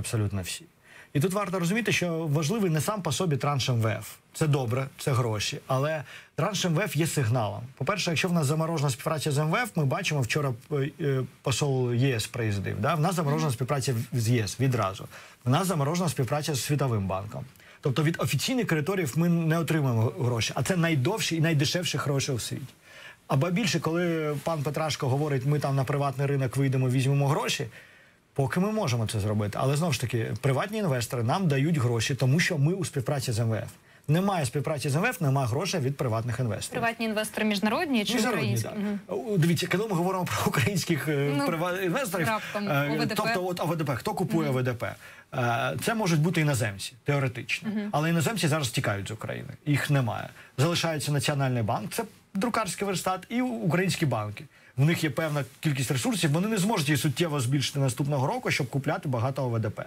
абсолютно всі. І тут варто розуміти, що важливий не сам по собі транш МВФ. Це добре, це гроші. Але транш МВФ є сигналом. По-перше, якщо в нас заморожена співпраця з МВФ, ми бачимо вчора е, е, посол ЄС приїздив. Да? В нас заморожена співпраця з ЄС відразу. В нас заморожена співпраця з Світовим банком. Тобто від офіційних критеріїв ми не отримуємо гроші, а це найдовші і найдешевші гроші у світі. Або більше, коли пан Петрашко говорить, ми там на приватний ринок вийдемо, візьмемо гроші. Поки ми можемо це зробити, але знову ж таки, приватні інвестори нам дають гроші, тому що ми у співпраці з МВФ. Немає співпраці з МВФ, немає грошей від приватних інвесторів. Приватні інвестори міжнародні чи Міжнародні, українські? да. О, Дивіться, коли ми говоримо про українських е, Ну, прива- інвесторів, раптом е, ОВДП. тобто от ОВДП, хто купує ОВДП? Е, Це можуть бути іноземці, теоретично. Але іноземці зараз тікають з України. Їх немає. Залишається Національний банк, це друкарський верстат, і українські банки. В них є певна кількість ресурсів, вони не зможуть її суттєво збільшити наступного року, щоб купляти багато ОВДП.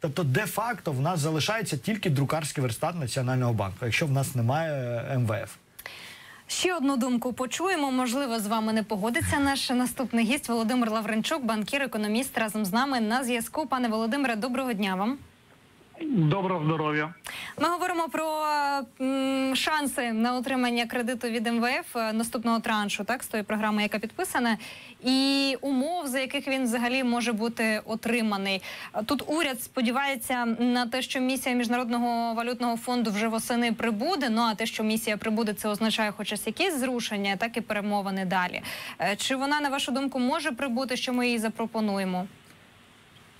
Тобто, де-факто в нас залишається тільки друкарський верстат Національного банку, якщо в нас немає е, МВФ. Ще одну думку почуємо. Можливо, з вами не погодиться наш наступний гість Володимир Лавренчук, банкір, економіст разом з нами на зв'язку. Пане Володимире, доброго дня вам. Доброго здоров'я. Ми говоримо про шанси на отримання кредиту від МВФ е, наступного траншу, так з тої програми, яка підписана, і умов, за яких він взагалі може бути отриманий. Тут уряд сподівається на те, що місія міжнародного валютного фонду вже восени прибуде. Ну а те, що місія прибуде, це означає, хоча якісь зрушення, так і перемовини далі. Е, Чи вона, на вашу думку, може прибути? Що ми їй запропонуємо?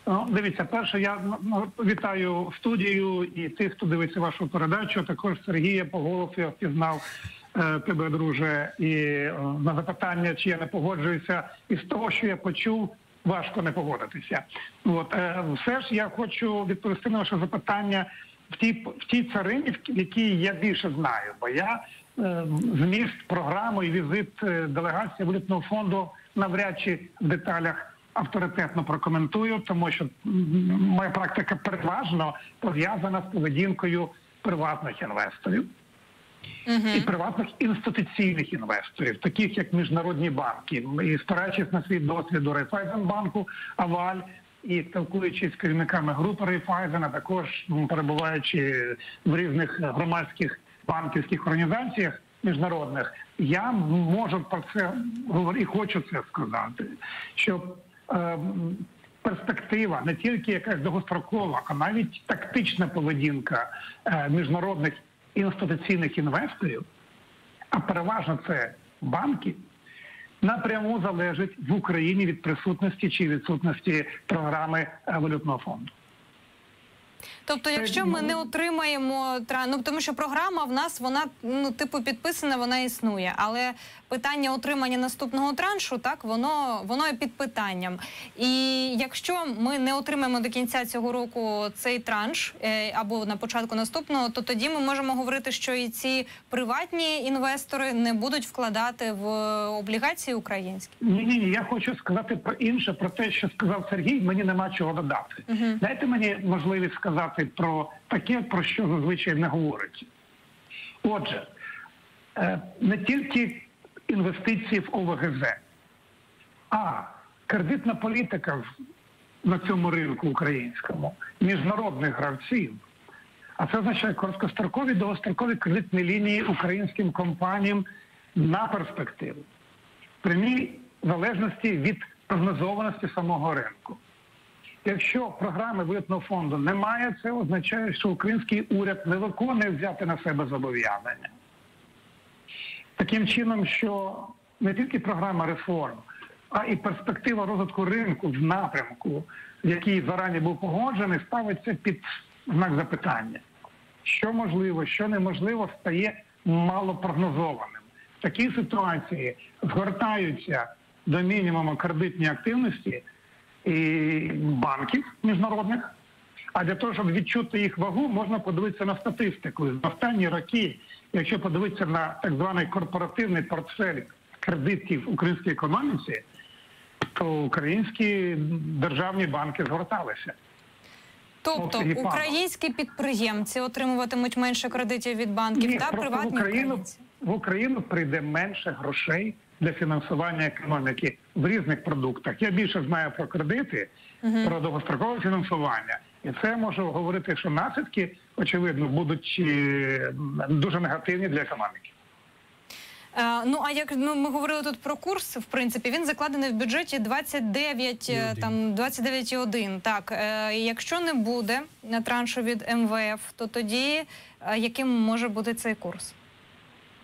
Ну, дивіться, перше, я ну, вітаю студію і тих, хто дивиться вашу передачу. Також Сергія по голосу я впізнав е, тебе, друже. І е, на запитання, чи я не погоджуюся, із того, що я почув, важко не погодитися. От е, все ж я хочу відповісти на ваше запитання в тій в тій царині, в якій я більше знаю, бо я е, зміст програму і візит е, делегації валютного фонду навряд чи в деталях авторитетно прокоментую, тому що моя практика переважно пов'язана з поведінкою приватних інвесторів і приватних інституційних інвесторів, таких як міжнародні банки, і спираючись на свій досвід у Райфайзенбанку, Аваль. І спілкуючись з керівниками групи Рейфайзена, також перебуваючи в різних громадських банківських організаціях міжнародних, я можу про це говорити і хочу це сказати, що перспектива не тільки якась довгострокова, а навіть тактична поведінка е, міжнародних інституційних інвесторів, а переважно це банки, напряму залежить в Україні від присутності чи відсутності програми е, валютного фонду. Тобто, якщо ми не отримаємо ну тому що програма в нас вона ну типу підписана, вона існує. Але питання отримання наступного траншу, так воно воно є під питанням. І якщо ми не отримаємо до кінця цього року цей транш е, або на початку наступного, то тоді ми можемо говорити, що і ці приватні інвестори не будуть вкладати в облігації українські. Ні, ні, ні, я хочу сказати про інше, про те, що сказав Сергій. Мені нема чого додати. Дайте мені можливість сказати про таке, про що зазвичай не говориться. Отже, е, не тільки інвестиції в ОВГЗ, а кредитна політика на цьому ринку українському міжнародних гравців. А це означає короткострокові довгострокові кредитні лінії українським компаніям на перспективу прямій залежності від прогнозованості самого ринку. Якщо програми валютного фонду немає, це означає, що український уряд не виконує взяти на себе зобов'язання. Таким чином, що не тільки програма реформ, а і перспектива розвитку ринку в напрямку, який зарані був погоджений, ставиться під знак запитання. Що можливо, що неможливо, стає малопрогнозованим. В такій ситуації згортаються до мінімуму кредитні активності і банків міжнародних. А для того, щоб відчути їх вагу, можна подивитися на статистику. За останні роки, якщо подивитися на так званий корпоративний портфель кредитів українській економіці, то українські державні банки згорталися. Тобто українські підприємці отримуватимуть менше кредитів від банків Ні, та приватні Україну, в Україну прийде менше грошей для фінансування економіки в різних продуктах. Я більше знаю про кредити, про довгострокове фінансування. І це можу говорити, що наслідки, очевидно, будуть дуже негативні для економіки. Е, Ну а як ну ми говорили тут про курс, в принципі, він закладений в бюджеті 29, е, там 29,1. Так, е, якщо не буде на траншу від МВФ, то тоді е, яким може бути цей курс?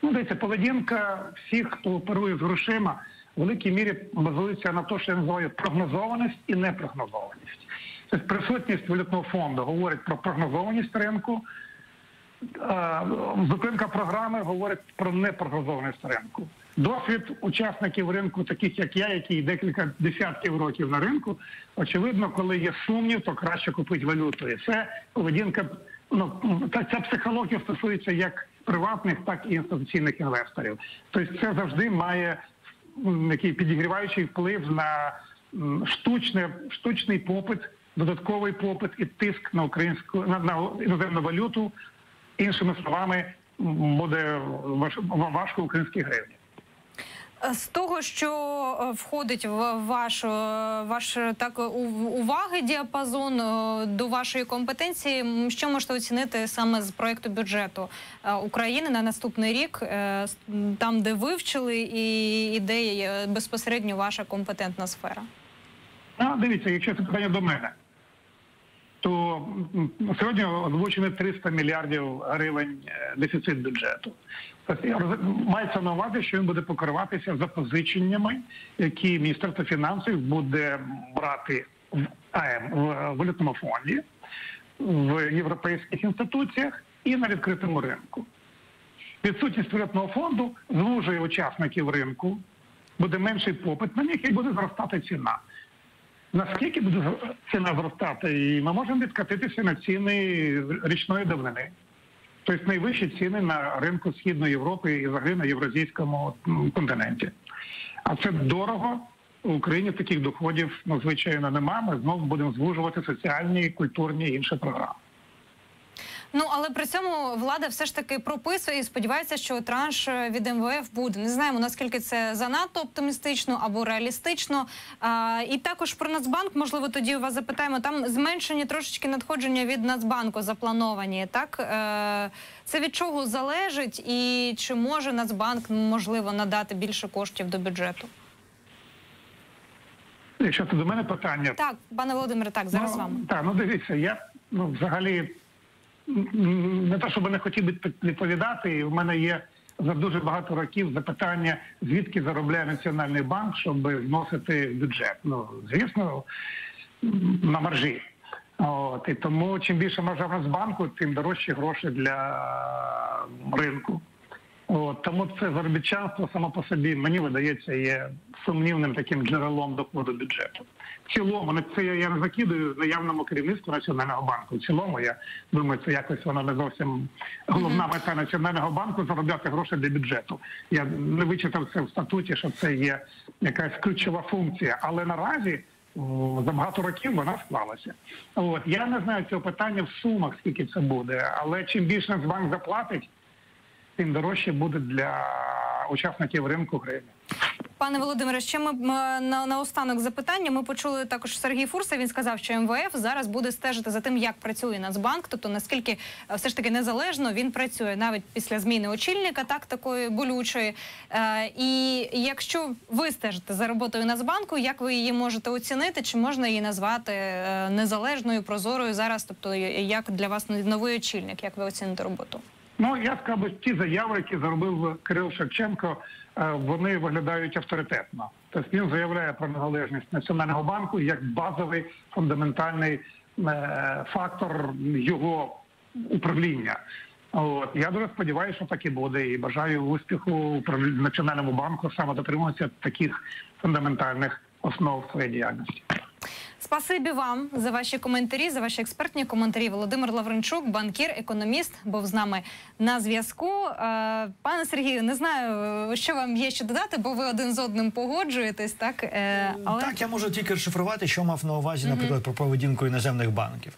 Ну, дивіться, поведінка всіх, хто оперує з грошима, в великій мірі базується на те, що я називаю прогнозованість і непрогнозованість. Тобто присутність валютного фонду говорить про прогнозованість ринку. Зупинка програми говорить про непрогнозованість ринку. Досвід учасників ринку, таких як я, які декілька десятків років на ринку, очевидно, коли є сумнів, то краще купити валюту. І це поведінка. Ну та ця психологія стосується як приватних, так і інституційних інвесторів. Тобто, це завжди має який підігріваючий вплив на штучне, штучний попит, додатковий попит і тиск на українську на, на іноземну валюту. Іншими словами, буде важ- важко українській гривні. Е, З того, що е, входить в ваш, е, ваш так уваги діапазон до вашої компетенції, що можете оцінити саме з проекту бюджету України на наступний рік, там, де вивчили, і ідеї безпосередньо ваша компетентна сфера? А, дивіться, якщо це питання до мене, то сьогодні озвучено 300 мільярдів гривень е, дефіцит бюджету. Тобто мається на увазі, що він буде покриватися запозиченнями, які Міністерство фінансів буде брати в АМ в валютному фонді, в європейських інституціях і на відкритому ринку. Відсутність валютного фонду звужує учасників ринку, буде менший попит на них і буде зростати ціна. Наскільки буде ціна зростати? І ми можемо відкатитися на ціни річної давнини. Тобто найвищі ціни на ринку Східної Європи і взагалі на євразійському континенті. А це дорого. В Україні таких доходів ну, звичайно немає. Ми знову будемо звужувати соціальні, культурні і інші програми. Ну але при цьому влада все ж таки прописує і сподівається, що транш е, від МВФ буде. Не знаємо наскільки це занадто оптимістично або реалістично. А, і також про Нацбанк, можливо, тоді у вас запитаємо. Там зменшені трошечки надходження від Нацбанку заплановані. Так е, це від чого залежить, і чи може Нацбанк можливо надати більше коштів до бюджету? Якщо це до мене питання, Так, пане Володимире, так зараз ну, вам. Так, ну дивіться, я ну, взагалі не те, щоб не хотів би відповідати, і в мене є за дуже багато років запитання, звідки заробляє Національний банк, щоб вносити бюджет. Ну, звісно, на маржі. От, і тому чим більше маржа в Нацбанку, тим дорожчі гроші для ринку. От, тому це заробітчанство само по собі, мені видається, є сумнівним таким джерелом доходу бюджету. В цілому, не це я- не закидую наявному керівництву Національного банку. В цілому, я думаю, це якось воно не зовсім головна мета Національного банку заробляти гроші для бюджету. Я не вичитав це в статуті, що це є якась ключова функція. Але наразі за багато років вона склалася. От я не знаю цього питання в сумах, скільки це буде, але чим більше Нацбанк заплатить тим дорожче буде для учасників ринку гривні. Пане Володимире, ще ми на, на останок запитання. Ми почули також Сергій Фурса. Він сказав, що МВФ зараз буде стежити за тим, як працює Нацбанк, тобто наскільки е, все ж таки незалежно він працює навіть після зміни очільника, так такої болючої. Е, і якщо ви стежите за роботою Нацбанку, як ви її можете оцінити? Чи можна її назвати е, незалежною, прозорою зараз? Тобто, як для вас новий очільник? Як ви оціните роботу? Ну я скажу, ті заяви, які зробив Кирил Шевченко, е, вони виглядають авторитетно. Тобто він заявляє про незалежність Національного банку як базовий фундаментальний е, фактор його управління. От я дуже сподіваюся, що так і буде, і бажаю успіху Національному банку саме дотримуватися таких фундаментальних основ своєї діяльності. Спасибі вам за ваші коментарі, за ваші експертні коментарі. Володимир Лавренчук, банкір, економіст, був з нами на зв'язку. Е, Пане Сергію, не знаю, що вам є що додати, бо ви один з одним погоджуєтесь, так? Е, Але Так, я можу тільки розшифрувати, що мав на увазі, наприклад, про поведінку іноземних банків.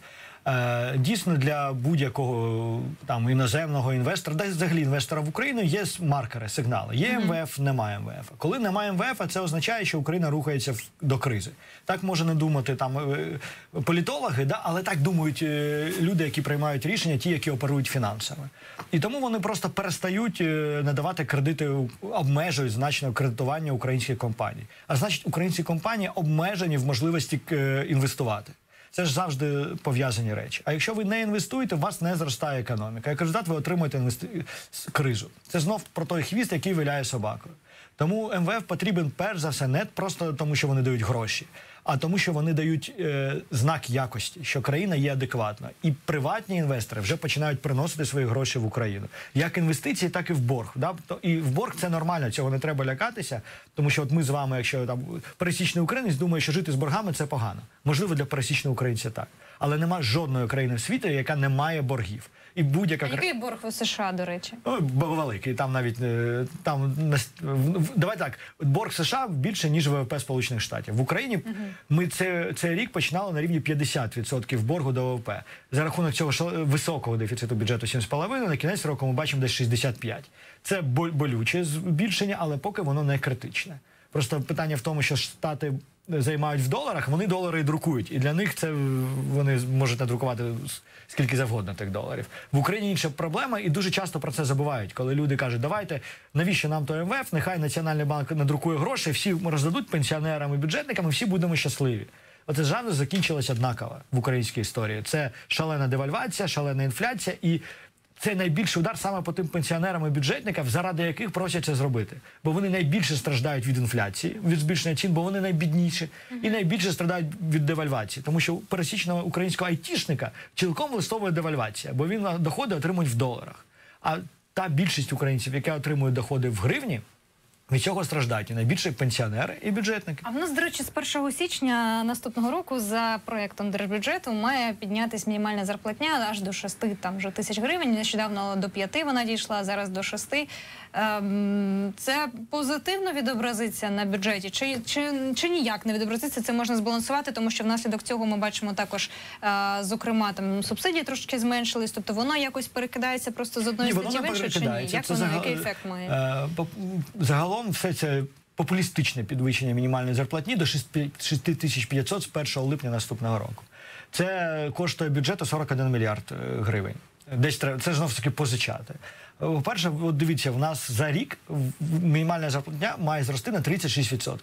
Е, дійсно, для будь-якого там іноземного інвестора, да й взагалі інвестора в Україну є маркери, сигнали. Є МВФ, немає МВФ. Коли немає МВФ, це означає, що Україна рухається до кризи. Так може не думати там е, політологи, да, але так думають е, люди, які приймають рішення, ті, які оперують фінансами. І тому вони просто перестають надавати кредити, обмежують значно кредитування українських компаній. А значить, українські компанії обмежені в можливості інвестувати. Це ж завжди пов'язані речі. А якщо ви не інвестуєте, у вас не зростає економіка. Як результат, ви отримуєте інвести... кризу. Це знов про той хвіст, який виляє собакою. Тому МВФ потрібен перш за все не просто тому, що вони дають гроші, а тому, що вони дають е, знак якості, що країна є адекватна. І приватні інвестори вже починають приносити свої гроші в Україну. Як інвестиції, так і в борг. Да? І в борг це нормально, цього не треба лякатися, тому що от ми з вами, якщо там пересічний українець думає, що жити з боргами це погано. Можливо, для пересічного українця так. Але нема жодної країни в світі, яка не має боргів. І будь-яка який борг у США, до речі? Великий. Там навіть е, там давай так. Борг США більше ніж ВВП Сполучених Штатів. В Україні ми це цей рік починали на рівні 50% боргу до ВВП. За рахунок цього високого дефіциту бюджету 7,5, на кінець року ми бачимо десь 65. Це боль- болюче збільшення, але поки воно не критичне. Просто питання в тому, що штати займають в доларах, вони долари і друкують, і для них це вони можуть надрукувати скільки завгодно тих доларів. В Україні інша проблема, і дуже часто про це забувають, коли люди кажуть, давайте навіщо нам то МВФ, нехай Національний банк надрукує гроші, всі роздадуть пенсіонерам і бюджетникам, і всі будемо щасливі. Оце жанр закінчилось однаково в українській історії. Це шалена девальвація, шалена інфляція і. Це найбільший удар саме по тим пенсіонерам і бюджетникам, заради яких просять це зробити. Бо вони найбільше страждають від інфляції, від збільшення цін, бо вони найбідніші і найбільше страдають від девальвації. Тому що пересічного українського айтішника цілком влаштовує девальвація, бо він доходи отримує в доларах. А та більшість українців, яка отримує доходи в гривні, від цього страждають і найбільше пенсіонери і бюджетники. А в нас, до речі, з 1 січня наступного року за проектом держбюджету має піднятись мінімальна зарплатня аж до 6 там вже тисяч гривень. Нещодавно до 5 вона дійшла, зараз до 6. Ем, це позитивно відобразиться на бюджеті, чи, чи, чи ніяк не відобразиться? Це можна збалансувати, тому що внаслідок цього ми бачимо також, е, зокрема, там субсидії трошки зменшились. Тобто воно якось перекидається просто з одної статті в іншу, чи ні? Як Це воно, загал- який ефект має? Е, поп- Загалом все це популістичне підвищення мінімальної зарплатні до 6500 з 1 липня наступного року. Це коштує бюджету 41 мільярд е, гривень. Десь треба це ж таки позичати. Е, По-перше, от дивіться, в нас за рік мінімальна зарплатня має зрости на 36%.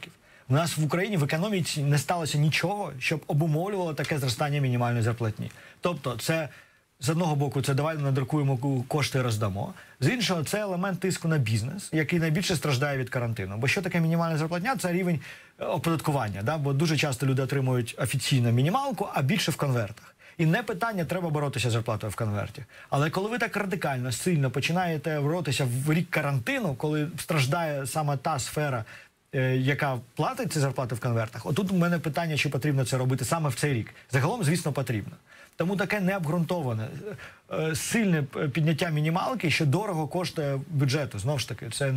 У нас в Україні в економіці не сталося нічого, щоб обумовлювало таке зростання мінімальної зарплатні. Тобто, це з одного боку, це давай надрукуємо ку- кошти роздамо. З іншого, це елемент тиску на бізнес, який найбільше страждає від карантину. Бо що таке мінімальна зарплатня? Це рівень е, оподаткування. Да? Бо дуже часто люди отримують офіційно мінімалку, а більше в конвертах. І не питання, треба боротися з зарплатою в конверті. Але коли ви так радикально, сильно починаєте боротися в рік карантину, коли страждає саме та сфера, е, яка платить ці зарплати в конвертах, отут у мене питання, чи потрібно це робити саме в цей рік. Загалом, звісно, потрібно. Тому таке необґрунтоване, е, сильне підняття мінімалки, що дорого коштує бюджету. Знову ж таки, це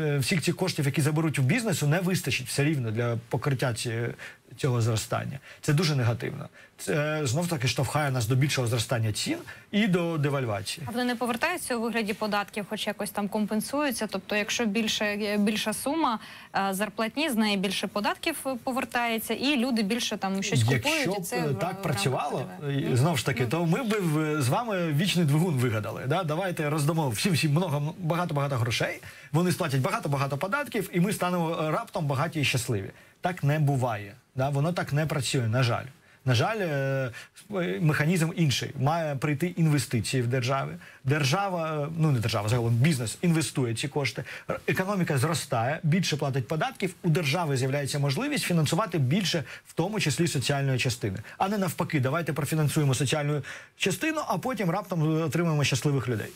е, всіх цих коштів, які заберуть у бізнесу, не вистачить все рівно для покриття ці- цього зростання. Це дуже негативно. Це знов таки штовхає нас до більшого зростання цін і до девальвації. А вони не повертаються у вигляді податків, хоч якось там компенсуються. Тобто, якщо більше більша сума е, зарплатні, з неї більше податків е, повертається, і люди більше там щось купують. Якщо і це е, в- в так працювало, і, знову ж таки, то ми б з вами вічний двигун вигадали. Да? Давайте роздамо всім всім много багато багато грошей. Вони сплатять багато багато податків, і ми станемо е, раптом багаті і щасливі. Так не буває. Да? Воно так не працює. На жаль. На жаль, е, механізм інший. Має прийти інвестиції в державі. Держава, е, ну не держава, загалом бізнес інвестує ці кошти. Економіка зростає, більше платить податків. У держави з'являється можливість фінансувати більше, в тому числі соціальної частини, а не навпаки, давайте профінансуємо соціальну частину, а потім раптом отримаємо щасливих людей.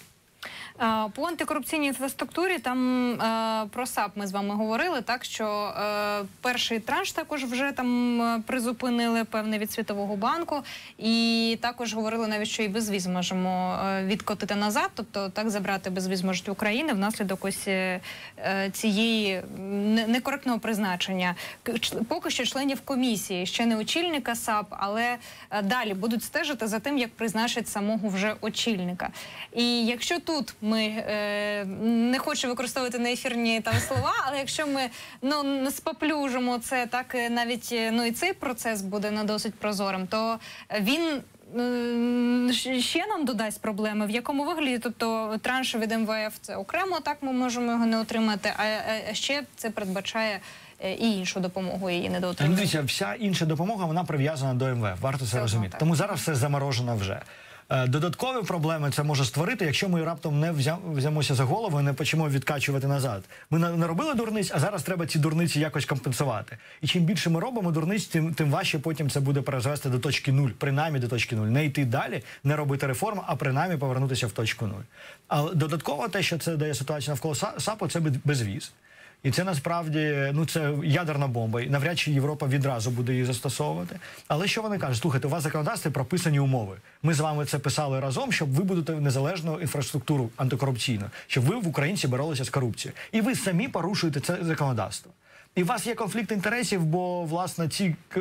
По антикорупційній інфраструктурі там е, про САП ми з вами говорили, так що е, перший транш також вже там е, призупинили певне від Світового банку, і також говорили навіть, що і безвіз можемо відкотити назад, тобто так забрати безвіз можуть України внаслідок ось цієї некоректного призначення. Поки що членів комісії, ще не очільника САП, але далі будуть стежити за тим, як призначать самого вже очільника. І якщо тут ми е, не хочу використовувати неефірні там слова, але якщо ми ну не споплюжимо це, так е, навіть е, ну і цей процес буде не досить прозорим, то він. Ще нам додасть проблеми, в якому вигляді, тобто транш від МВФ це окремо, так ми можемо його не отримати. А, ще це передбачає е, і іншу допомогу її недоотримання. Дивіться, вся інша допомога вона прив'язана до МВФ. Варто це одно розуміти. так. Тому зараз все заморожено вже. Е, Додаткові проблеми це може створити, якщо ми раптом не взя- взямося за голову і не почнемо відкачувати назад. Ми на- наробили дурниць, а зараз треба ці дурниці якось компенсувати. І чим більше ми робимо дурниць, тим, тим важче потім це буде перезвести до точки нуль, принаймні до точки нуль. Не йти далі, не робити реформ, а принаймні повернутися в точку нуль. А додатково те, що це дає ситуація навколо САПу, це безвіз. І це насправді ну це ядерна бомба. І навряд чи Європа відразу буде її застосовувати. Але що вони кажуть? Слухайте, у вас законодавстві прописані умови. Ми з вами це писали разом, щоб вибудувати незалежну інфраструктуру антикорупційну, щоб ви в українці боролися з корупцією. І ви самі порушуєте це законодавство. І у вас є конфлікт інтересів, бо власне ці е,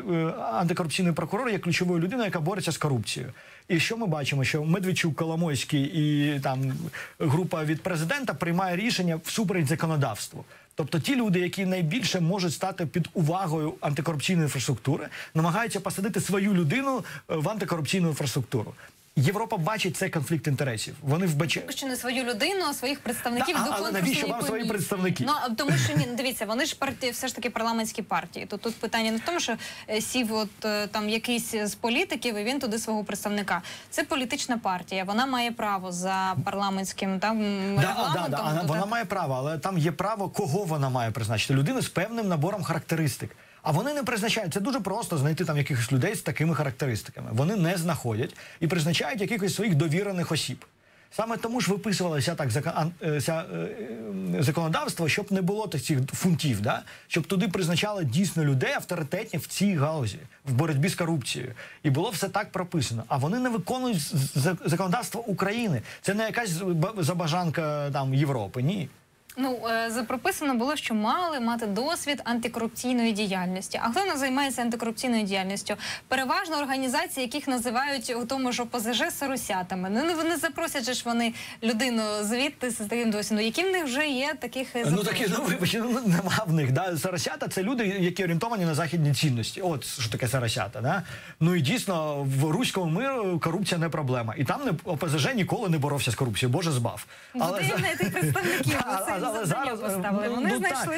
антикорупційний прокурор є ключовою людиною, яка бореться з корупцією. І що ми бачимо? Що Медведчук, Коломойський і там група від президента приймає рішення всупереч законодавству. Тобто ті люди, які найбільше можуть стати під увагою антикорупційної інфраструктури, намагаються посадити свою людину е, в антикорупційну інфраструктуру. Європа бачить цей конфлікт інтересів. Вони вбачають. Що не свою людину, а своїх представників Та, а- до але навіщо вам свої комісії. представники? Ну тому, що ні, дивіться, вони ж партії, все ж таки парламентські партії. То тут питання не в тому, що е, сів от е, там якийсь з політиків, і він туди свого представника. Це політична партія. Вона має право за парламентським там Да, регламентом. да, да, вона, вона має право, але там є право, кого вона має призначити. Людину з певним набором характеристик. А вони не призначають. Це дуже просто знайти там якихось людей з такими характеристиками. Вони не знаходять і призначають якихось своїх довірених осіб. Саме тому ж виписувалося так е, е, законодавство, щоб не було цих фунтів, да? щоб туди призначали дійсно людей авторитетні в цій галузі, в боротьбі з корупцією. І було все так прописано. А вони не виконують законодавство України. Це не якась ба- забажанка там Європи. Ні. Ну е, запрописано було, що мали мати досвід антикорупційної діяльності. А хто не займається антикорупційною діяльністю? Переважно організації, яких називають у тому ж ОПЗЖ соросятами. Ну не вони запросять же ж вони людину звідти з таким досвідом. Які в них вже є таких е, Ну такі, ну вибачте, ну нема в них. Да? Сарасята це люди, які орієнтовані на західні цінності. От що таке сарасята. Да? Ну і дійсно в руському миру корупція не проблема. І там не ОПЗЖ ніколи не боровся з корупцією, Боже збав. Але представників але завдання зараз, поставили. ну, Вони ну, знайшли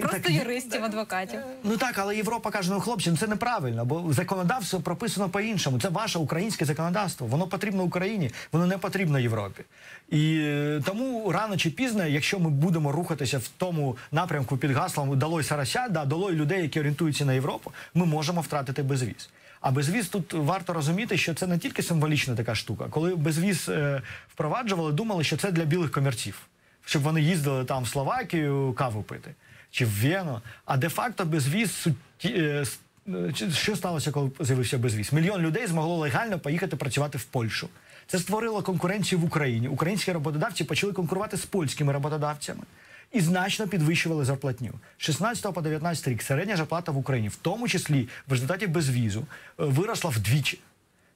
просто так, юристів, адвокатів. Ну так, але Європа каже, ну хлопці, ну це неправильно, бо законодавство прописано по-іншому. Це ваше українське законодавство. Воно потрібно Україні, воно не потрібно Європі. І е, тому рано чи пізно, якщо ми будемо рухатися в тому напрямку під гаслом «Долой Сарася, да, долой людей, які орієнтуються на Європу, ми можемо втратити безвіз. А безвіз тут варто розуміти, що це не тільки символічна така штука. Коли безвіз е, впроваджували, думали, що це для білих комірців, щоб вони їздили там в Словакію каву пити чи в Вену. А де-факто безвіз суті... е, е, що сталося, коли з'явився безвіз? Мільйон людей змогло легально поїхати працювати в Польщу. Це створило конкуренцію в Україні. Українські роботодавці почали конкурувати з польськими роботодавцями і значно підвищували зарплатню. З 16 по 19 рік середня зарплата в Україні, в тому числі в результаті безвізу, е, виросла вдвічі.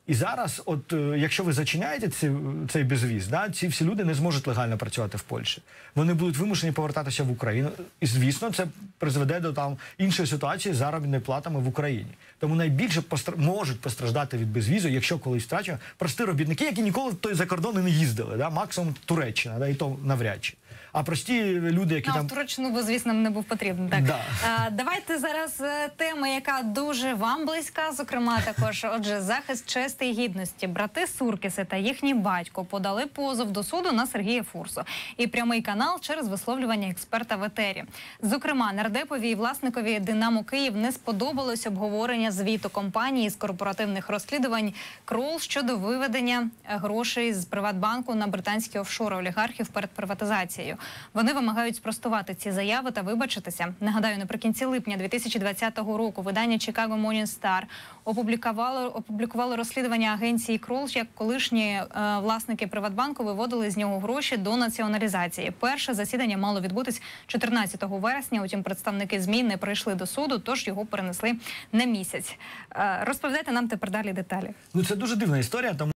І зараз, от е, якщо ви зачиняєте ці, цей безвіз, да, ці всі люди не зможуть легально працювати в Польщі. Вони будуть вимушені повертатися в Україну. І звісно, це призведе до там іншої ситуації з заробітними платами в Україні. Тому найбільше постр... можуть постраждати від безвізу, якщо колись втрачено прості робітники, які ніколи той за кордон і не їздили. Да, максимум Туреччина, да, і то навряд чи. А прості люди, які Ну, там вручну, бо звісно, не був потрібен. Так Да. А, давайте зараз е, тема, яка дуже вам близька. Зокрема, також отже, захист чести і гідності. Брати Суркіси та їхній батько подали позов до суду на Сергія Фурсу і прямий канал через висловлювання експерта в етері. Зокрема, нардепові і власникові Динамо Київ не сподобалось обговорення звіту компанії з корпоративних розслідувань Крол щодо виведення грошей з Приватбанку на британські офшори олігархів перед приватизацією. Вони вимагають спростувати ці заяви та вибачитися. Нагадаю, наприкінці липня 2020 року видання Chicago Morning Star опублікувало опублікувало розслідування агенції Крол, як колишні е, власники Приватбанку виводили з нього гроші до націоналізації. Перше засідання мало відбутись 14 вересня. Утім, представники змі не прийшли до суду, тож його перенесли на місяць. Е, розповідайте нам тепер далі деталі. ну це дуже дивна історія. Тому